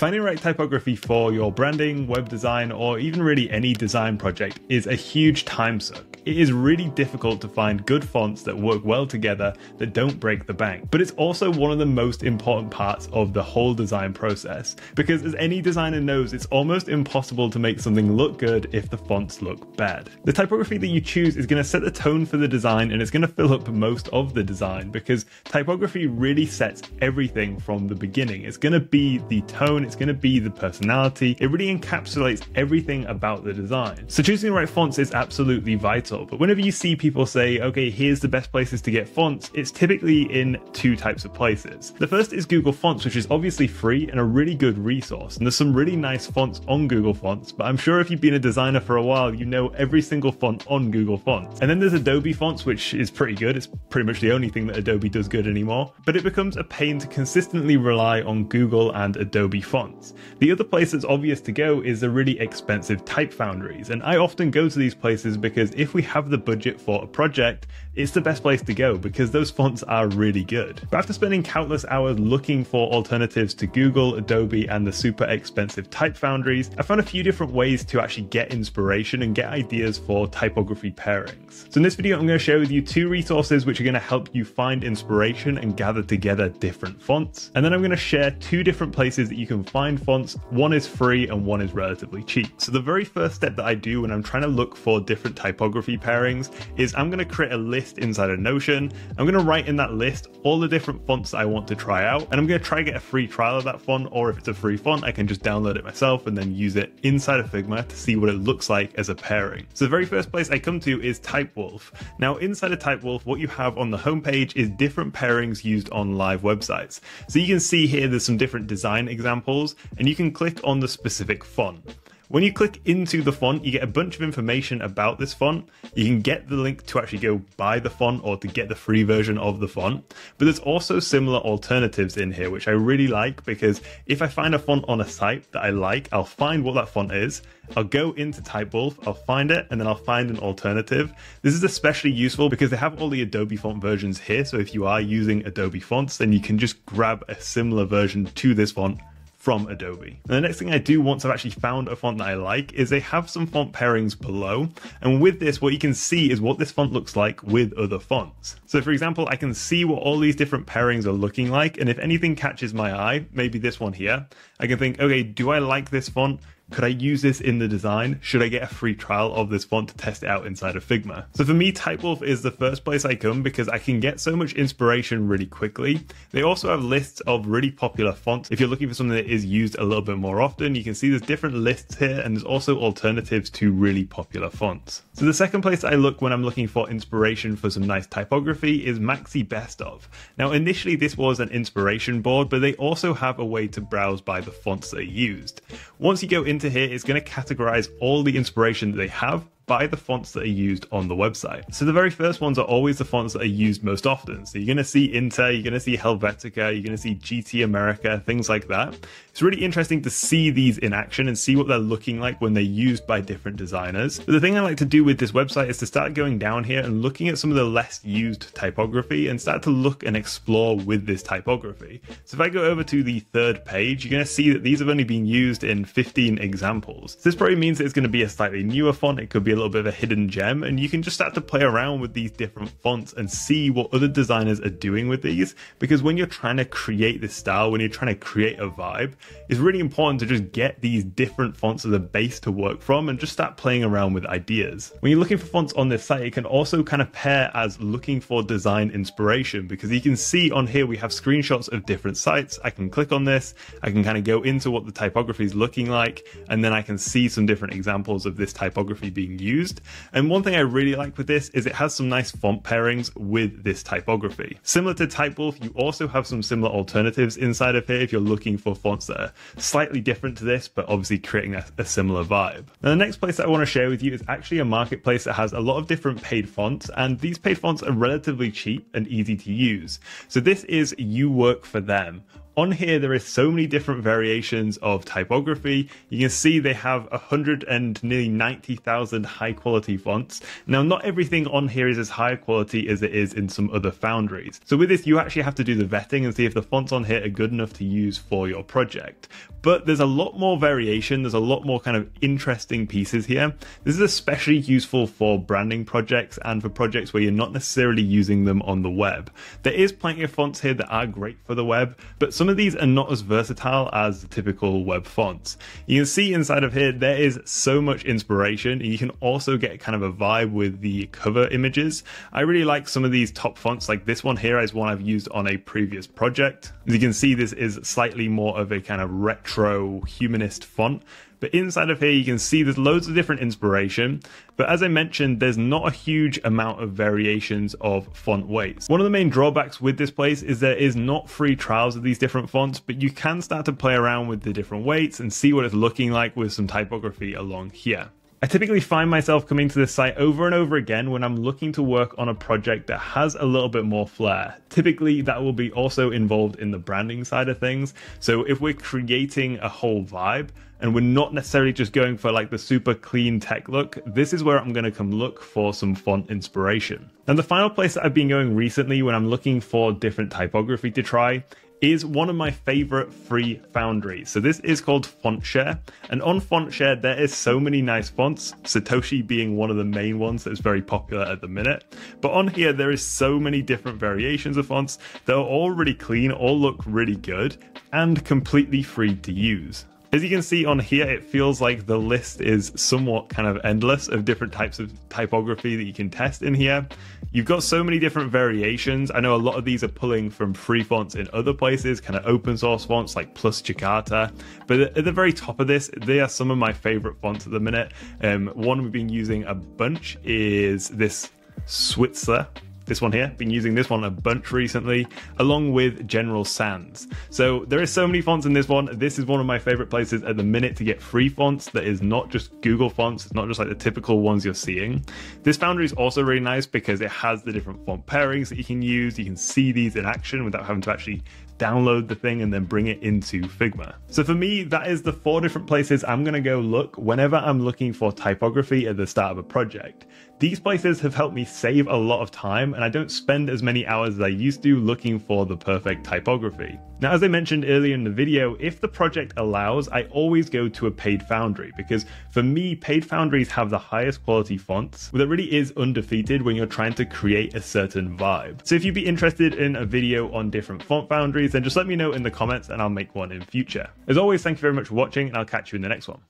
Finding the right typography for your branding, web design, or even really any design project is a huge time suck. It is really difficult to find good fonts that work well together that don't break the bank. But it's also one of the most important parts of the whole design process because as any designer knows, it's almost impossible to make something look good if the fonts look bad. The typography that you choose is going to set the tone for the design and it's going to fill up most of the design because typography really sets everything from the beginning. It's going to be the tone, it's going to be the personality, it really encapsulates everything about the design. So choosing the right fonts is absolutely vital, but whenever you see people say, okay, here's the best places to get fonts, it's typically in two types of places. The first is Google Fonts, which is obviously free and a really good resource, and there's some really nice fonts on Google Fonts, but I'm sure if you've been a designer for a while, you know every single font on Google Fonts. And then there's Adobe Fonts, which is pretty good. It's pretty much the only thing that Adobe does good anymore, but it becomes a pain to consistently rely on Google and Adobe fonts. The other place that's obvious to go is the really expensive type foundries, and I often go to these places because if we have the budget for a project, it's the best place to go because those fonts are really good. But after spending countless hours looking for alternatives to Google, Adobe, and the super expensive type foundries, I found a few different ways to actually get inspiration and get ideas for typography pairings. So in this video, I'm going to share with you two resources which are going to help you find inspiration and gather together different fonts. And then I'm going to share two different places that you can find fonts. One is free and one is relatively cheap. So the very first step that I do when I'm trying to look for different typography pairings is I'm going to create a list inside of Notion. I'm going to write in that list all the different fonts I want to try out. And I'm going to try to get a free trial of that font, or if it's a free font, I can just download it myself and then use it inside of Figma to see what it looks like as a pairing. So the very first place I come to is Typewolf. Now inside of Typewolf, what you have on the homepage is different pairings used on live websites. So you can see here there's some different design examples and you can click on the specific font. When you click into the font, you get a bunch of information about this font. You can get the link to actually go buy the font or to get the free version of the font. But there's also similar alternatives in here, which I really like because if I find a font on a site that I like, I'll find what that font is. I'll go into Typewolf, I'll find it, and then I'll find an alternative. This is especially useful because they have all the Adobe font versions here. So if you are using Adobe fonts, then you can just grab a similar version to this font from Adobe. And the next thing I do once I've actually found a font that I like is they have some font pairings below. And with this, what you can see is what this font looks like with other fonts. So for example, I can see what all these different pairings are looking like. And if anything catches my eye, maybe this one here, I can think, okay, do I like this font? Could I use this in the design? Should I get a free trial of this font to test it out inside of Figma? So for me, Typewolf is the first place I come because I can get so much inspiration really quickly. They also have lists of really popular fonts. If you're looking for something that is used a little bit more often, you can see there's different lists here and there's also alternatives to really popular fonts. So the second place I look when I'm looking for inspiration for some nice typography is Maxi Best Of. Now initially this was an inspiration board, but they also have a way to browse by the fonts they used. Once you go into here, it's going to categorize all the inspiration that they have by the fonts that are used on the website. So the very first ones are always the fonts that are used most often. So you're going to see Inter, you're going to see Helvetica, you're going to see GT America, things like that. It's really interesting to see these in action and see what they're looking like when they're used by different designers. But the thing I like to do with this website is to start going down here and looking at some of the less used typography and start to look and explore with this typography. So if I go over to the third page, you're going to see that these have only been used in 15 examples. So this probably means that it's going to be a slightly newer font. It could be a little bit of a hidden gem and you can just start to play around with these different fonts and see what other designers are doing with these because when you're trying to create this style, when you're trying to create a vibe, it's really important to just get these different fonts as a base to work from and just start playing around with ideas. When you're looking for fonts on this site, it can also kind of pair as looking for design inspiration because you can see on here we have screenshots of different sites. I can click on this, I can kind of go into what the typography is looking like, and then I can see some different examples of this typography being used used. And one thing I really like with this is it has some nice font pairings with this typography. Similar to Typewolf, you also have some similar alternatives inside of here if you're looking for fonts that are slightly different to this, but obviously creating a, a similar vibe. Now, the next place that I want to share with you is actually a marketplace that has a lot of different paid fonts, and these paid fonts are relatively cheap and easy to use. So this is You Work for Them On here, there is so many different variations of typography. You can see they have 100 and nearly 90,000 high quality fonts. Now, not everything on here is as high quality as it is in some other foundries. So with this, you actually have to do the vetting and see if the fonts on here are good enough to use for your project. But there's a lot more variation. There's a lot more kind of interesting pieces here. This is especially useful for branding projects and for projects where you're not necessarily using them on the web. There is plenty of fonts here that are great for the web, but some of these are not as versatile as the typical web fonts. You can see inside of here, there is so much inspiration and you can also get kind of a vibe with the cover images. I really like some of these top fonts, like this one here is one I've used on a previous project. As you can see, this is slightly more of a kind of retro humanist font, but inside of here, you can see there's loads of different inspiration. But as I mentioned, there's not a huge amount of variations of font weights. One of the main drawbacks with this place is there is not free trials of these different fonts, but you can start to play around with the different weights and see what it's looking like with some typography along here. I typically find myself coming to this site over and over again when I'm looking to work on a project that has a little bit more flair. Typically, that will be also involved in the branding side of things. So if we're creating a whole vibe, and we're not necessarily just going for like the super clean tech look, this is where I'm going to come look for some font inspiration. And the final place that I've been going recently when I'm looking for different typography to try is one of my favorite free foundries. So this is called FontShare. And on FontShare, there is so many nice fonts, Satoshi being one of the main ones that is very popular at the minute. But on here, there is so many different variations of fonts that are all really clean, all look really good, and completely free to use. As you can see on here, it feels like the list is somewhat kind of endless of different types of typography that you can test in here. You've got so many different variations. I know a lot of these are pulling from free fonts in other places, kind of open source fonts like Plus Jakarta. But at the very top of this, they are some of my favorite fonts at the minute. Um, one we've been using a bunch is this Switzer this one here, been using this one a bunch recently, along with General Sans. So there is so many fonts in this one. This is one of my favorite places at the minute to get free fonts that is not just Google fonts, it's not just like the typical ones you're seeing. This Foundry is also really nice because it has the different font pairings that you can use. You can see these in action without having to actually download the thing and then bring it into Figma. So for me, that is the four different places I'm to go look whenever I'm looking for typography at the start of a project. These places have helped me save a lot of time and I don't spend as many hours as I used to looking for the perfect typography. Now, as I mentioned earlier in the video, if the project allows, I always go to a paid foundry because for me, paid foundries have the highest quality fonts that really is undefeated when you're trying to create a certain vibe. So if you'd be interested in a video on different font foundries, then just let me know in the comments and I'll make one in future. As always, thank you very much for watching and I'll catch you in the next one.